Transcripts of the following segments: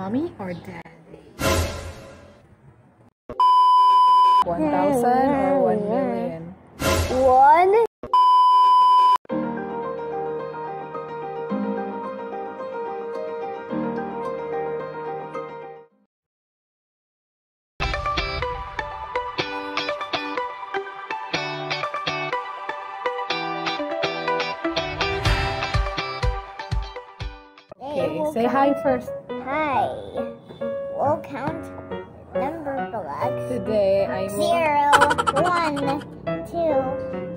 mommy or daddy? 1,000 or 1 million? One. Okay, say hi first. Hi. We'll count number blocks. Today I will. Zero, one, two,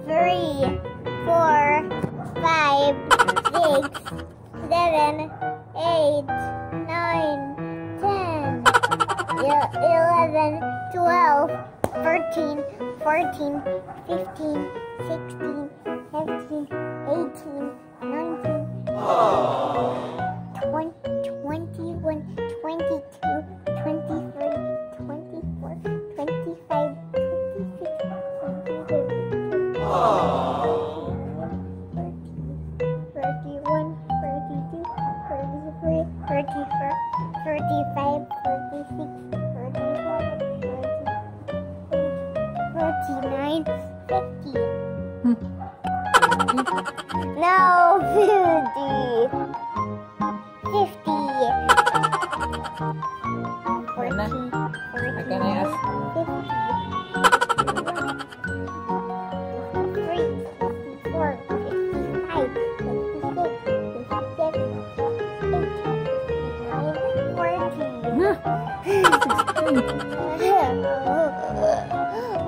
three, four, five, six, seven, eight, nine, ten, e- eleven, twelve, thirteen, fourteen, fifteen, sixteen, seventeen, eighteen, nineteen. 20, 21, 22, 23, 24, 25, 26, 27, 31, 32, 33, 34, 35,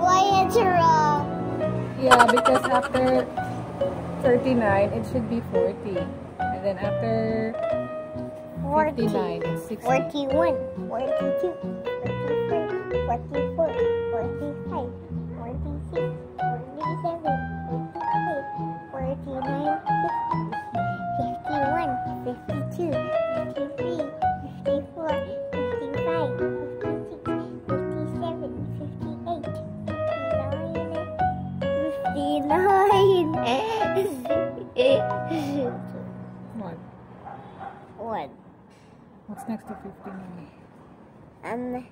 Why it's wrong? Yeah, because after 39, it should be 40. And then after 40. 59, it's 60. 41, 42, 43, 44, 45, Um,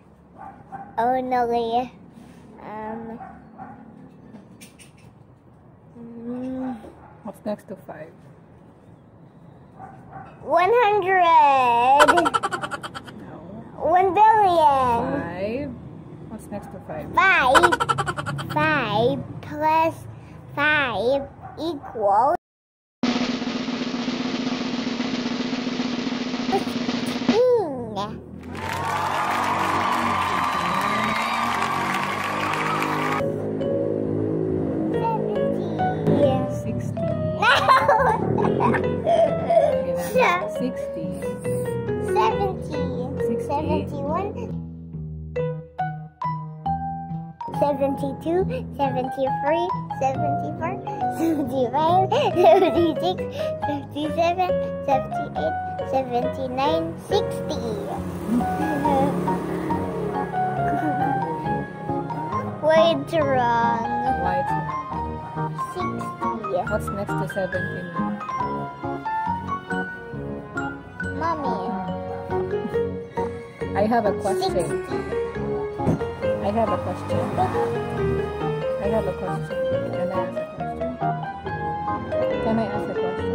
only, um, mm, What's next to 5? 100, No. 1 billion, 5? What's next to 5? 5, 5 plus 5 equals 73, 74, 75, 76, 77, 78, 79, 60. Wait, wrong. Why 60. What's next to 17? Mommy. I have a question. 60. I have a question. Have a question. Can I ask a question? Can I ask a question?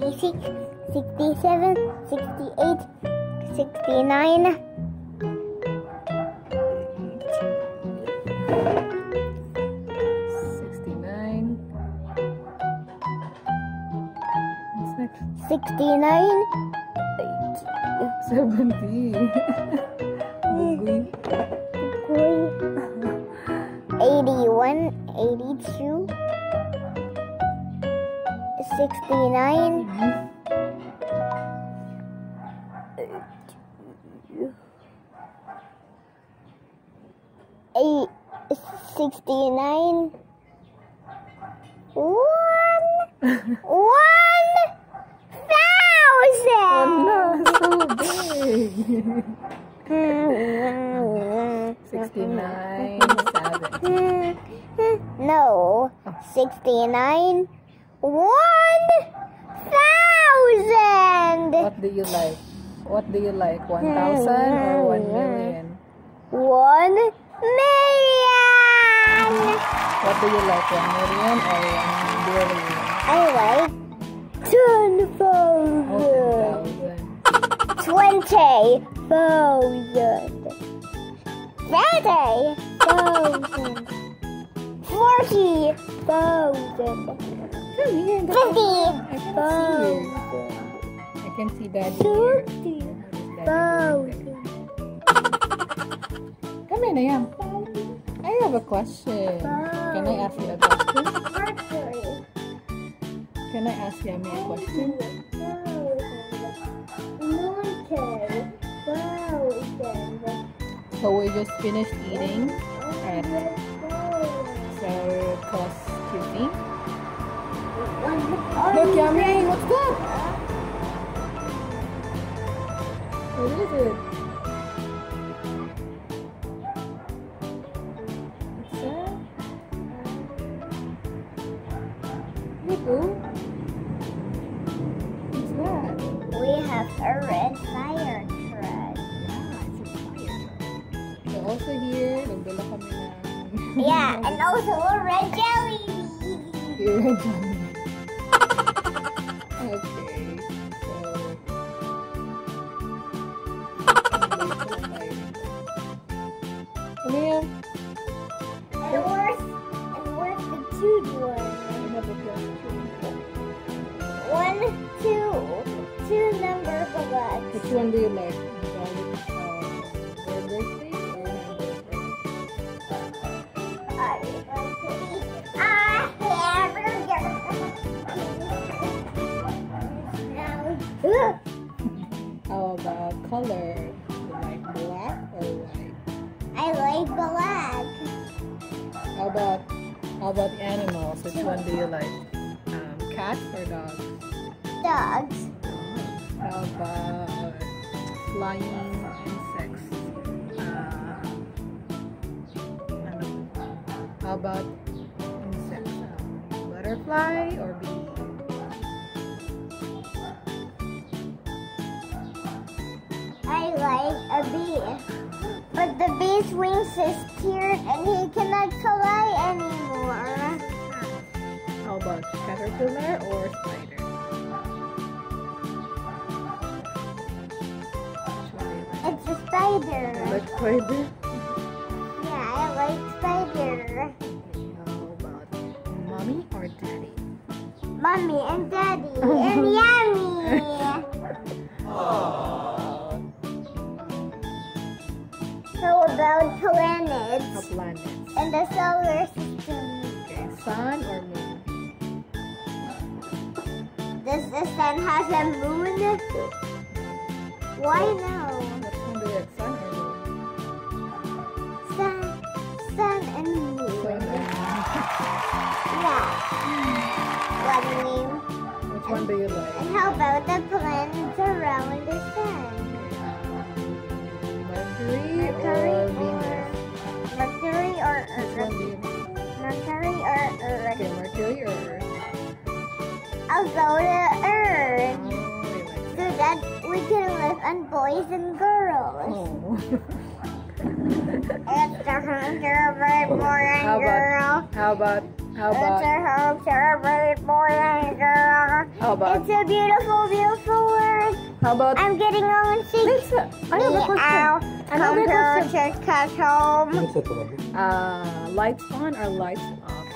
66, 67, 68, 69, 69. What's next? 69, 70. Bugoy. 81, 82, 69, eight, 69, one, one thousand. Oh, Oh no, so big. 69, 70. No. 69. One do you like? What do you like? 1,000 or 1 million? One million. What do you like? 1 million or 1 billion? I like ten Oh, thousand. 10,000. Twenty thousand. Thirty thousand. Forty thousand. Come here. and I can see you. thousand. I can see here. Thirty Come here, Nayam. I have a question. Can I ask you a question? Can I ask Yammy a question? So we just finished eating at Circus Cuisine. Look, Yammy, what's that? What is it? Have a red fire truck. Yeah, it's a fire truck. So also here, nagdala kami ng... Yeah, and also a red jelly bean. Here, Johnny. okay, so... Come here. And where's, and where's the two one? I have a number. Which one do you like? Garlic, burger steak or hamburger? I like to eat a How about color? Do you like black or white? I like black. How about how about animals? Which one do you like? Um, cats or dog? Dogs. How about flying insects? Uh, ano? how about insects? Uh, butterfly or bee? I like a bee. But the bee's wings is teared and he cannot fly anymore. How about caterpillar or spider? Do you a spider. like? Spider? Yeah, I like spider. How about mommy or daddy? Mommy and daddy and yummy. How about A planets planet. in the solar system? Okay, sun or moon? Does the sun has a moon? Why no? What moon. Which one do you like? And how about the planets around the sun? Mercury, Mercury or or Venus? Mercury or Earth? you Mercury or Earth? Okay, Mercury or Earth? I'll go to Earth Oh, like so that we can live on boys and girls. Oh. It's the hunter bird boy and How girl. How about, how about, how It's about, a hunter bird boy and girl. how about, It's a beautiful, beautiful word. how about, I'm getting on sick. Lisa, I have a question. Another question. Computer cut home. Uh, lights on or lights off?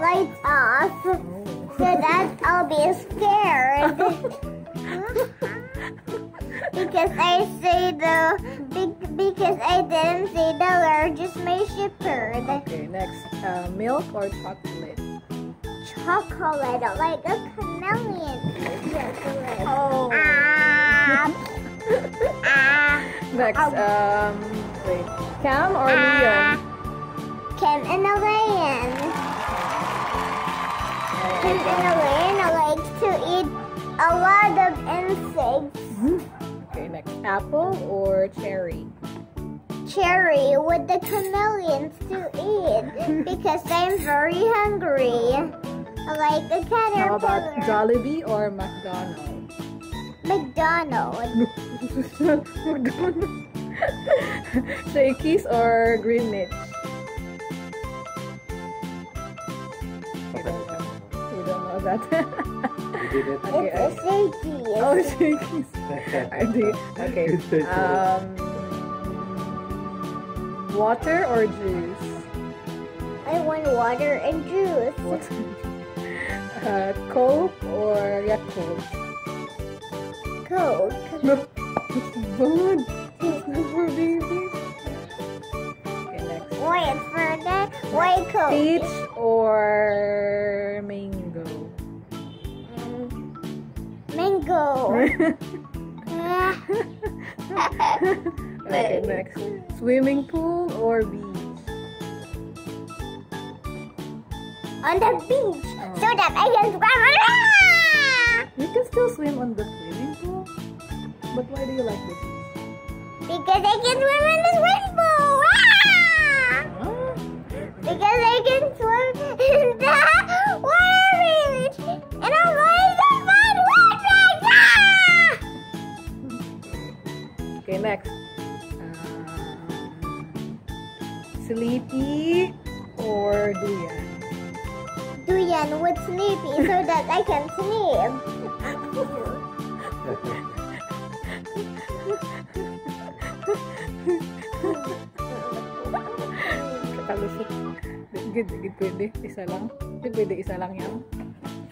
Lights off. Oh. So that I'll be scared. because I see the be- because I didn't see the largest my shepherd. Okay, next, uh, milk or chocolate? Chocolate like a chameleon. Oh. Ah, ah, Next, um, wait, Cam or Ah. Leon? Kim and Elaine. Kim and Elaine likes to eat a lot of insects. Okay, next, apple or cherry? Cherry with the chameleons to eat because I'm very hungry. I like a How about caterpillar. Jollibee or McDonald's? McDonald's. McDonald's. Shakey's or Greenwich? You don't know. You don't know that. You did it. okay. It's a shaky. Oh, Shakey's. I do. Okay. Um, water or juice? I want water and juice. Water. Uh, Coke or Yakult? Coke. No. Bud. It's not for babies. Okay, next. Wait for that. Wait, Coke. Peach or mango? Mm, Mango. okay, next. Swimming pool beach? On the beach. Oh. So that I can swim. You can still swim on the swimming pool. But why do you like the beach? Because I can swim in the swimming pool. Because I can swim in the water beach. And I'm going to find water. Okay, next. Sleepy or duyan? Duyan would sleepy so that I can sleep. Kakalusot. Good, good, pwede. Isa lang. Hindi pwede isa lang yan.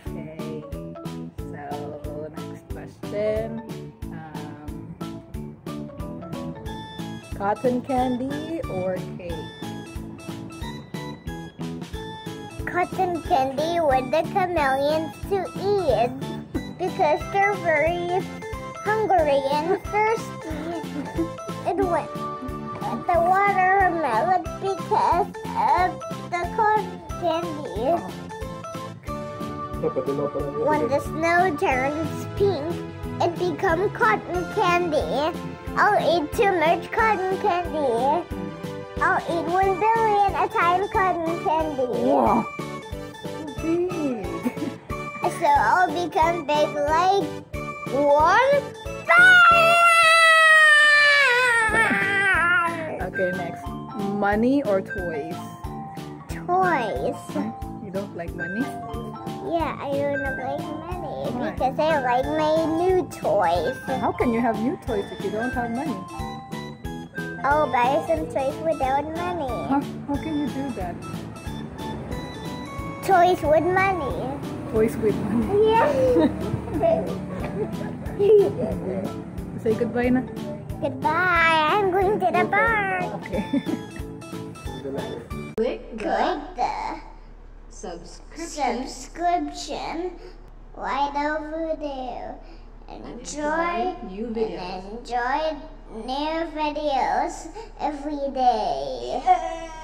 Okay. So, next question. Um, cotton candy or cake? Cotton candy with the chameleons to eat because they're very hungry and thirsty. It went the watermelon because of the cotton candy. When the snow turns pink, it becomes cotton candy. I'll eat too much cotton candy. I'll eat one billion a time cotton candy. Wow! Big! So I'll become big like one Okay, next. Money or toys? Toys. You don't like money? Yeah, I don't like money Why? because I like my new toys. How can you have new toys if you don't have money? I'll buy some toys without money. How, how can you do that? Toys with money. Toys with money. Yeah. Say goodbye na. Goodbye. I'm going to the park. Okay. Click the the subscription subscription right over there. Enjoy new and videos. enjoy new videos every day.